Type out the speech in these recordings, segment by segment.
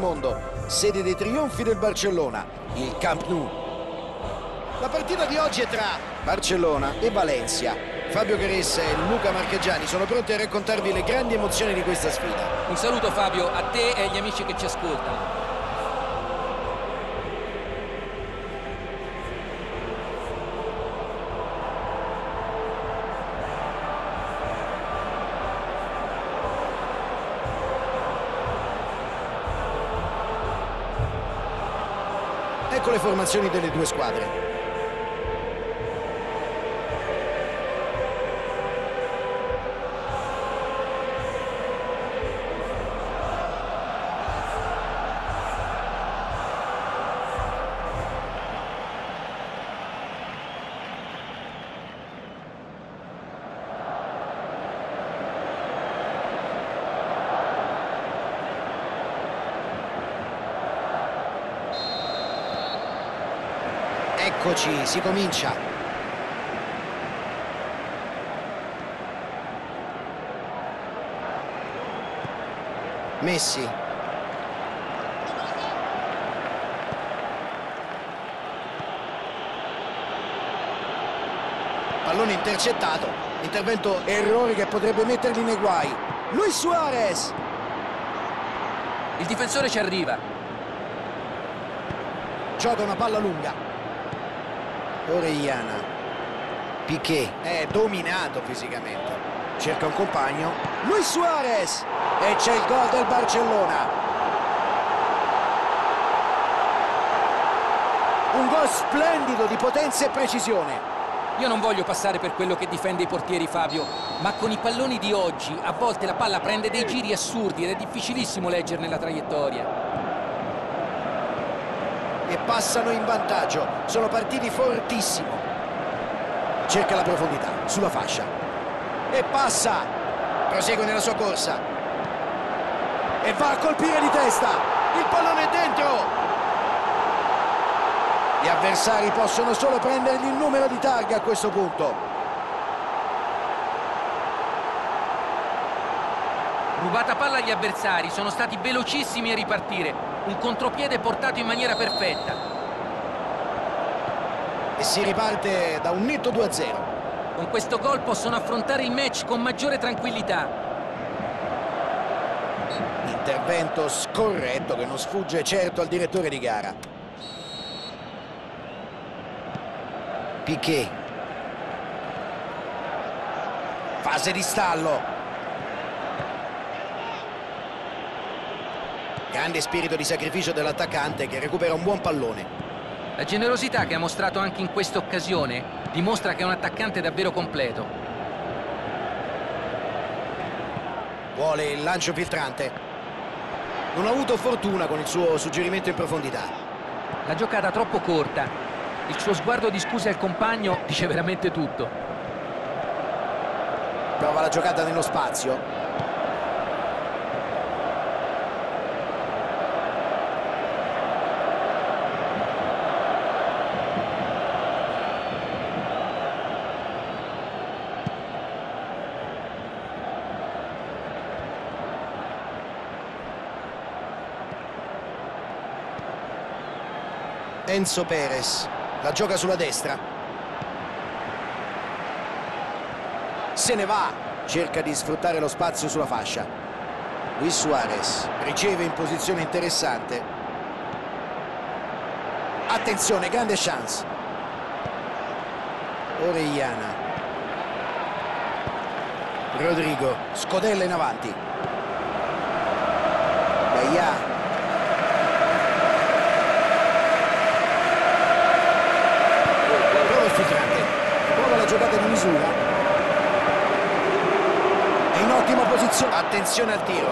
mondo, sede dei trionfi del Barcellona, il Camp Nou. La partita di oggi è tra Barcellona e Valencia. Fabio Caressa e Luca Marchegiani sono pronti a raccontarvi le grandi emozioni di questa sfida. Un saluto Fabio a te e agli amici che ci ascoltano. Le formazioni delle due squadre. Eccoci, si comincia. Messi. Pallone intercettato. Intervento errore che potrebbe metterli nei guai. Luis Suarez. Il difensore ci arriva. Gioca una palla lunga. Orellana. Piquet è dominato fisicamente. Cerca un compagno. Luis Suarez. E c'è il gol del Barcellona. Un gol splendido di potenza e precisione. Io non voglio passare per quello che difende i portieri Fabio, ma con i palloni di oggi a volte la palla prende dei giri assurdi ed è difficilissimo leggerne la traiettoria. E passano in vantaggio. Sono partiti fortissimo. Cerca la profondità sulla fascia. E passa. Prosegue nella sua corsa. E va a colpire di testa. Il pallone è dentro. Gli avversari possono solo prendergli il numero di targa a questo punto. Rubata palla agli avversari, sono stati velocissimi a ripartire. Un contropiede portato in maniera perfetta. E si riparte da un netto 2-0. Con questo gol possono affrontare il match con maggiore tranquillità. Intervento scorretto che non sfugge certo al direttore di gara. Piquet. Fase di stallo. Grande spirito di sacrificio dell'attaccante che recupera un buon pallone. La generosità che ha mostrato anche in questa occasione dimostra che è un attaccante davvero completo. Vuole il lancio filtrante. Non ha avuto fortuna con il suo suggerimento in profondità. La giocata troppo corta. Il suo sguardo di scusa al compagno dice veramente tutto. Prova la giocata nello spazio. Enzo Perez. La gioca sulla destra. Se ne va. Cerca di sfruttare lo spazio sulla fascia. Luis Suarez riceve in posizione interessante. Attenzione grande chance. Orellana. Rodrigo scodella in avanti. Gaia prova la giocata di misura è in posizione attenzione al tiro.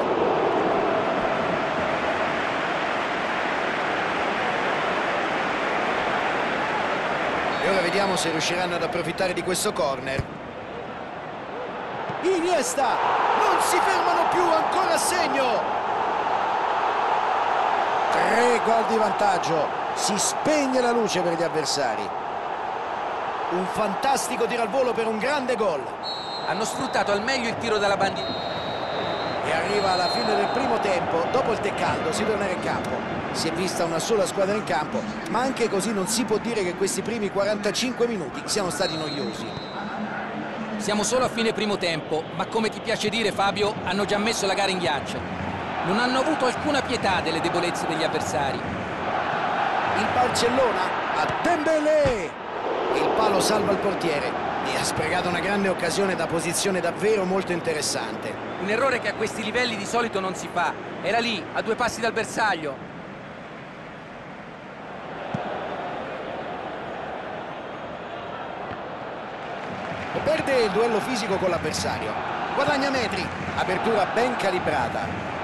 E ora vediamo se riusciranno ad approfittare di questo corner. Iniesta! Non si fermano più ancora a segno! Tre gol di vantaggio. Si spegne la luce per gli avversari. Un fantastico tiro al volo per un grande gol. Hanno sfruttato al meglio il tiro dalla bandiera. Arriva alla fine del primo tempo, dopo il tè caldo si tornerà in campo. Si è vista una sola squadra in campo, ma anche così non si può dire che questi primi 45 minuti siano stati noiosi. Siamo solo a fine primo tempo, ma come ti piace dire Fabio, hanno già messo la gara in ghiaccio. Non hanno avuto alcuna pietà delle debolezze degli avversari. Il Barcellona a Dembélé! Il palo salva il portiere ha sprecato una grande occasione da posizione davvero molto interessante. Un errore che a questi livelli di solito non si fa. Era lì, a due passi dal bersaglio. E perde il duello fisico con l'avversario. Guadagna metri, apertura ben calibrata.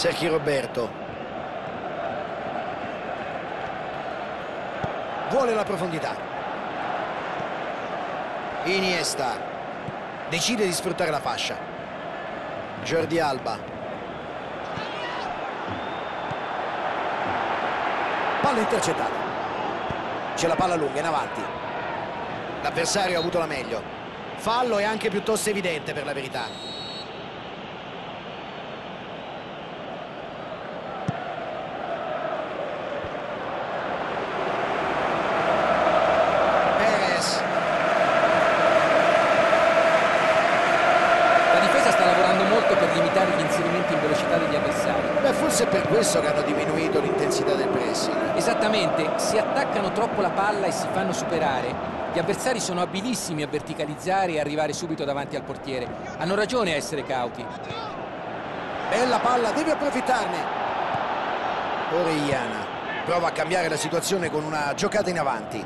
Sergio Roberto. Vuole la profondità. Iniesta. Decide di sfruttare la fascia. Jordi Alba. Palla intercettata. C'è la palla lunga in avanti. L'avversario ha avuto la meglio. Fallo è anche piuttosto evidente per la verità. Forse è per questo che hanno diminuito l'intensità del pressing. Esattamente, si attaccano troppo la palla e si fanno superare. Gli avversari sono abilissimi a verticalizzare e arrivare subito davanti al portiere. Hanno ragione a essere cauti. Bella palla, deve approfittarne. Orellana prova a cambiare la situazione con una giocata in avanti.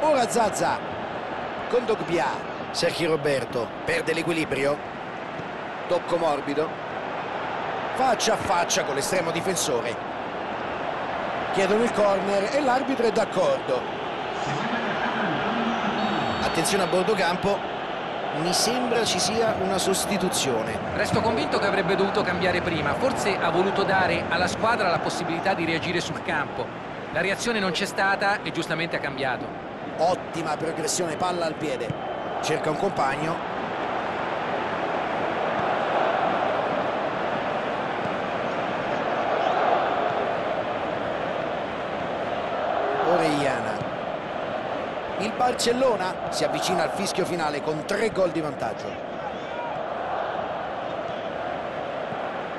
Ora Zazza con Dogbia. Sergio Roberto perde l'equilibrio. Tocco morbido faccia a faccia con l'estremo difensore. Chiedono il corner e l'arbitro è d'accordo. Attenzione a bordo campo, mi sembra ci sia una sostituzione. Resto convinto che avrebbe dovuto cambiare prima, forse ha voluto dare alla squadra la possibilità di reagire sul campo. La reazione non c'è stata e giustamente ha cambiato. Ottima progressione, palla al piede. Cerca un compagno, Orellana. Il Barcellona si avvicina al fischio finale con tre gol di vantaggio.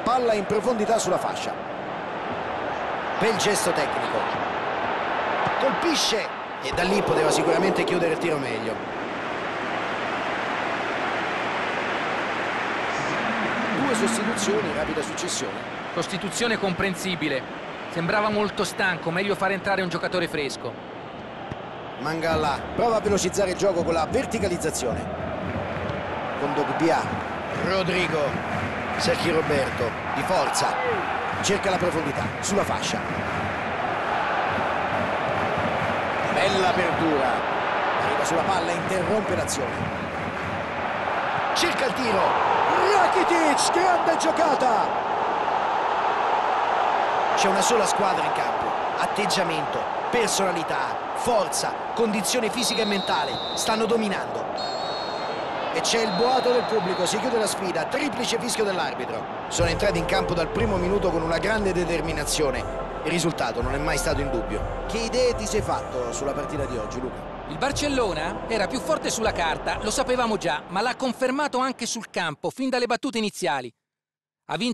Palla in profondità sulla fascia. Bel gesto tecnico. Colpisce e da lì poteva sicuramente chiudere il tiro meglio. Due sostituzioni, rapida successione. Costituzione comprensibile. Sembrava molto stanco, meglio far entrare un giocatore fresco. Mangala prova a velocizzare il gioco con la verticalizzazione. Con Dogbia. Rodrigo. Sergio Roberto. Di forza. Cerca la profondità. Sulla fascia. Bella apertura. Arriva sulla palla interrompe l'azione. Cerca il tiro. Rakitic, grande giocata! C'è una sola squadra in campo. Atteggiamento, personalità, forza, condizione fisica e mentale. Stanno dominando. E c'è il boato del pubblico, si chiude la sfida, triplice fischio dell'arbitro. Sono entrati in campo dal primo minuto con una grande determinazione. Il risultato non è mai stato in dubbio. Che idee ti sei fatto sulla partita di oggi, Luca? Il Barcellona era più forte sulla carta, lo sapevamo già, ma l'ha confermato anche sul campo, fin dalle battute iniziali. Ha vinto